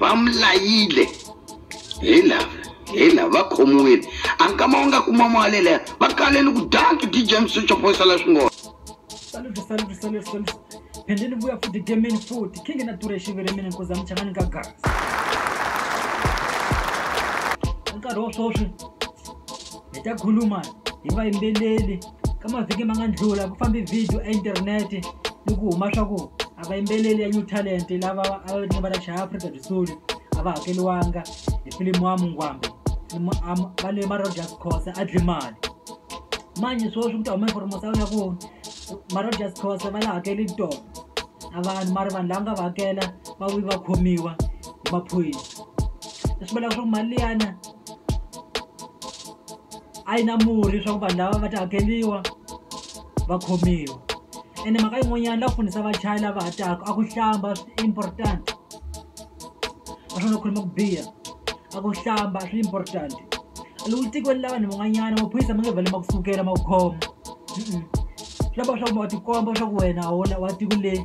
vamlayile hela hela vakhomiwile ankama wa nga kuma mwalele va kaleni ku dantu d james swi chophoyisala swingonaa nkarhi wa swoswi hi ta khuluma hi vayimbeleli ka mavhiki ma nga ndlula ku fambi video a e internet ni ku huma swakuva avayimbeleli ya new talent lava avanyova la xaya afrika bisulu ava hakeliwanga hi filimu wa mungwambe valoyi marojus cosa adlimali manye swoswi kuta huma informosa ya ku marojus cosa va la hakeli ntoo avanhu mari vanhu lava nga va hakela va vuyi va khomiwa hi maphoyisi leswi vulaka swaku mali liyana a yi na murhi swaku vanhu lava va ti hakeliwa va khomiwa ende mhaka yin'wanyana la kufundhisa vachayi lava hataka a ku hlamba swi important naswona khuluma ku biha a ku hlamba swi important loko tikweni la vanhu van'wanyana maphoyisa ma nge vhele ma ku sukela ma ku khoma swi lava swaku wa tikomba swaku wena wona wa tiko leyi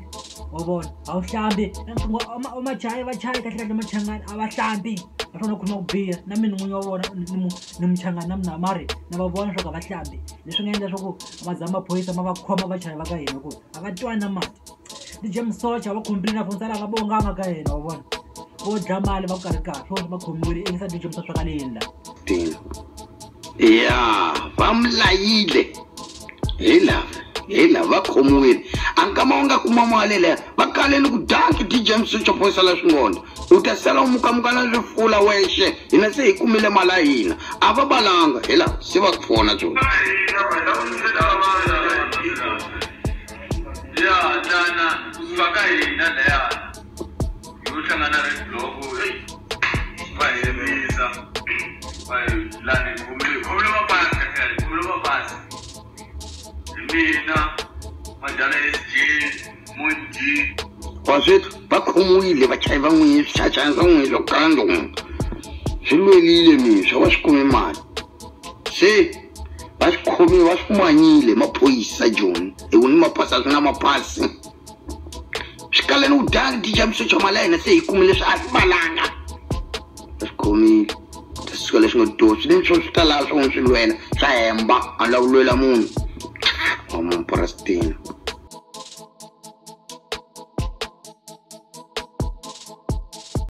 wa vona a wu hlambi vamachayi vachayi kahlekahle machangana a va hlambi vafanele ku no biha na mina n'winyi wa vona ni mu ni muchangana mina mari na va vona leswaku a va hlambi leswi nga endla leswaku va za maphorisa ma va khoma va chayi va ka hina ku a va twani na mati ti james socha va khombile na fonisa lava vonganga ka yena wa vona vo dla mali va ku karhi kahle va khomiwile endlisa ti james socha ka leyindla ya va mulayile hi lava hela va khomiwile a nkama wu nga kuma malelaya va kaleli ku danki dj msucho phoyisala swingondo u ta sala u mukamukana rifula wexe hina se hi kumile mali ya hina a va balanga hela se va kufona byo Yeah, Dana, mina madala sg mod vasweti va khomiwile vachayi va n'wini swichachani swa n'wini swakukandzo n'wi swi lwelile miswa va swi kume mali se va swi khomiwe va swi kumanyile maphoyisa joni iwuni mapasa swi na mapasi swi kaleni u dyanga dijamiso xa mali ya hina se hi kume leswi a swi malanga va swi khomile ta swisuka leswi nga to swi leni swo swi talaa swa n'wi swi lwela swa hemba a lavulwela munhu Vamos por Steam.